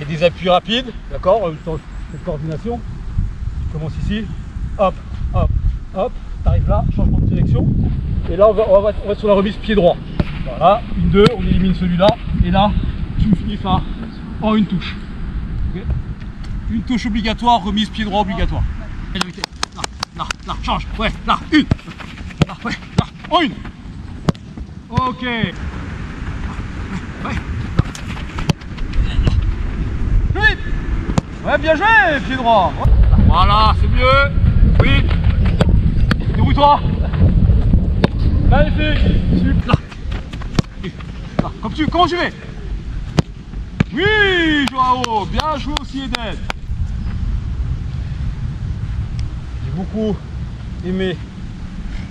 et des appuis rapides, d'accord Cette coordination. Tu commences ici, hop, hop, hop, tu arrives là, changement de direction. Et là, on va, sur la remise pied droit. Voilà, une, deux, on élimine celui-là. Et là, tu finis ça en une touche. Une touche obligatoire, remise pied droit obligatoire. Là, là, là, change. Ouais, là, une. Là, ouais, là, en une. Ok. Ouais. Ouais, bien joué, pied droit. Voilà, c'est mieux. Oui. Débrouille-toi. Magnifique. Super. Là. Comme tu, comment tu Oui, Joao. Bien joué aussi, Eden. beaucoup aimé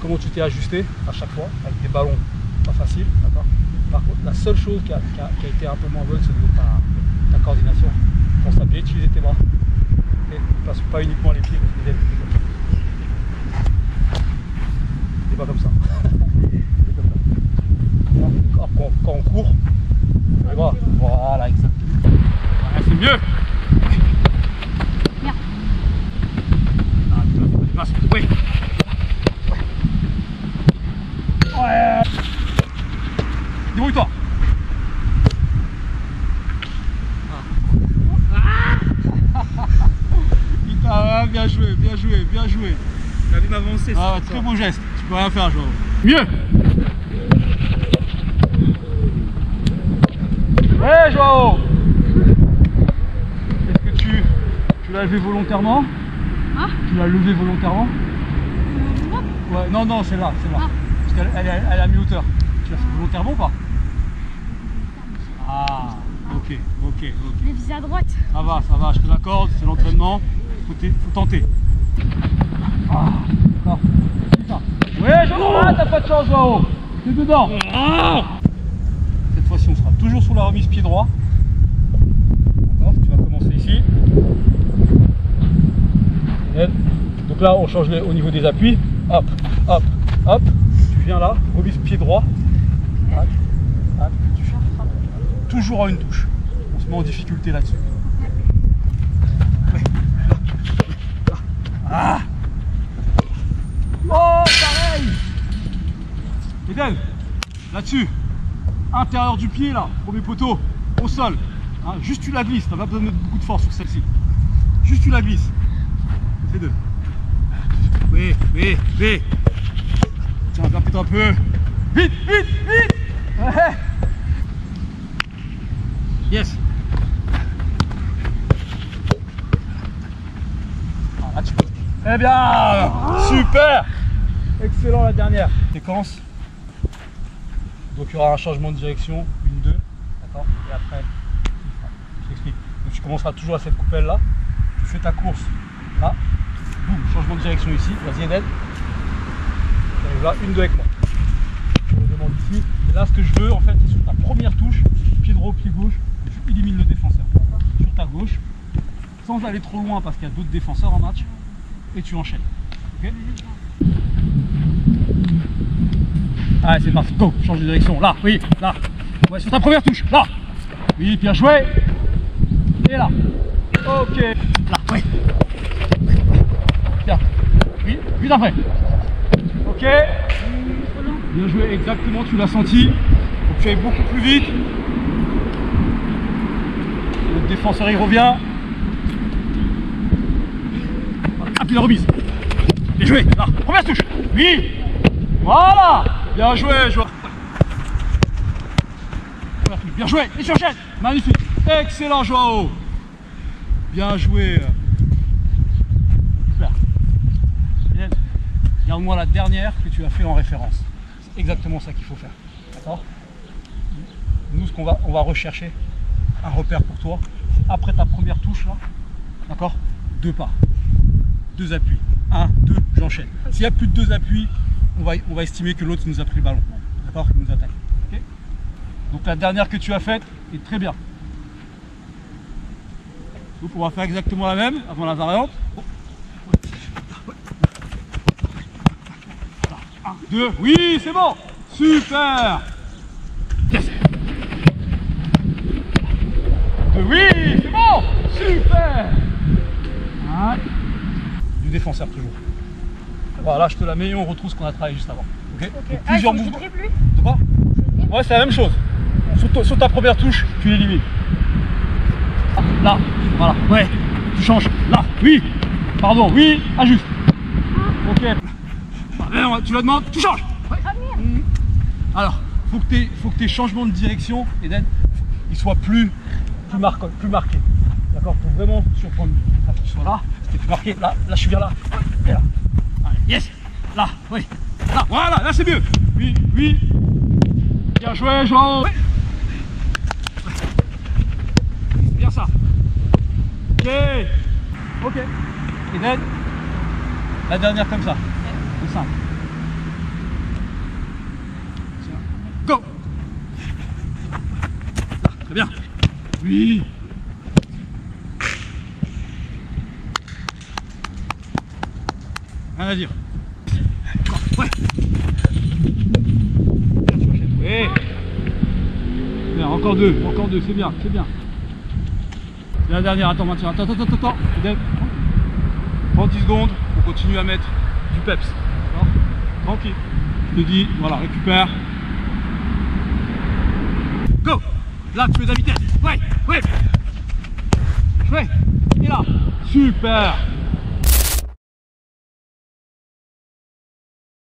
comment tu t'es ajusté à chaque fois avec des ballons pas faciles. Par contre, la seule chose qui a, été un peu moins bonne, c'est ta, ta coordination. Pense à bien utiliser tes bras. Et pas uniquement les pieds, parce que pas comme ça. Quand, quand, on court, les bras. Voilà, exactement. c'est mieux. Oui. Ouais. Débrouille-toi. Ah, bien joué, bien joué. T'as vu m'avancer. Ah, très beau geste. Tu peux rien faire, Joao. Mieux. Ouais, Joao. Est-ce que tu, tu l'as levé volontairement Hein Tu l'as levé volontairement euh, Ouais, non, non, c'est là, c'est là. Ah. Parce qu'elle elle, elle a mis hauteur. Tu l'as fait volontairement ou pas Ah, ok, ok, ok. Les visées à droite. Ça va, ça va, je te l'accorde, c'est l'entraînement. Faut, faut, tenter. Ah, t'as pas de chance, Joao. T'es dedans. Cette fois-ci, on sera toujours sur la remise pied droit. Tu vas commencer ici. Donc là, on change au niveau des appuis. Hop, hop, hop. Tu viens là, remise pied droit. Toujours à une touche. On se met en difficulté là-dessus. Ah Eden, là-dessus. Intérieur du pied, là, premier poteau, au sol. Hein, juste tu la glisses, t'as pas besoin de mettre beaucoup de force sur celle-ci. Juste tu la glisses. Fais deux. Oui, oui, oui. Tiens, viens peut-être un peu. Vite, vite, vite ouais. Yes. Ah, là, tu peux. Eh bien, super Excellent la dernière. Séquence. Donc il y aura un changement de direction, une, deux, d'accord Et après, je t'explique. Donc tu commenceras toujours à cette coupelle là. Tu fais ta course là. Boum, changement de direction ici. Vas-y Eden. Là, une, deux avec moi. Je me demande ici. Et là, ce que je veux, en fait, c'est sur ta première touche, pied droit, pied gauche, tu élimines le défenseur. Sur ta gauche, sans aller trop loin parce qu'il y a d'autres défenseurs en match, et tu enchaînes. Allez, c'est parti, go, change de direction, là, oui, là. Ouais, sur ta première touche, là. Oui, bien joué. Et là. Ok. Là, oui. Bien. Oui, vite après. Ok. Bien joué, exactement, tu l'as senti. Faut que tu ailles beaucoup plus vite. Le défenseur il revient. Ah, puis la remise. Bien joué, là, première touche. Oui. Voilà. Bien joué, joueur. Bien joué, et enchaînes. Magnifique. Excellent, Joao. Bien joué. Super. Regarde-moi la dernière que tu as fait en référence. C'est exactement ça qu'il faut faire. D'accord? Nous, ce qu'on va, on rechercher, un repère pour toi, après ta première touche là, d'accord? Deux pas. Deux appuis. Un, deux, j'enchaîne. S'il y a plus de deux appuis, on va, on va estimer que l'autre nous a pris le ballon. D'accord Il nous attaque. Donc la dernière que tu as faite est très bien. Donc on va faire exactement la même avant la variante. Un, deux, oui, c'est bon Super oui, c'est bon Super. Du défenseur toujours. Voilà, je te la mets et on retrouve ce qu'on a travaillé juste avant. Ok, Donc, Ah, Plusieurs je mouvements. De quoi Ouais, c'est la même chose. Sur, ta- sur ta première touche, tu l'élimines. Ah, Là, voilà, ouais. Tu changes. Là, oui. Pardon, oui, ajuste. Ok. Ah, non, tu la demandes, tu changes. Ouais. Ah merde Alors, faut que tes, faut que tes changements de direction, Eden, ils soient plus, plus, marqués, plus marqués. D'accord? Pour vraiment surprendre. Là, tu sois là, c'était plus marqué. Là, là, je suis bien là. Et là. Yes. Là, oui. Là, voilà, là, c'est mieux. Oui, oui. Bien joué. Ouais. C'est bien ça. Ok. Ok. Eden, la dernière comme ça. C'est simple. Tiens. Go Là, Très bien. Oui. Rien à dire. Ouais. Bien, encore deux, encore deux, c'est bien, c'est bien. C'est la dernière, attends, maintiens. Attends, attends, attends, attends. Prends 10 secondes, on continue à mettre du peps. Tranquille. Je te dis, voilà, récupère. Go Là, tu mets de la vitesse. Ouais, ouais. Ouais. Et là. Super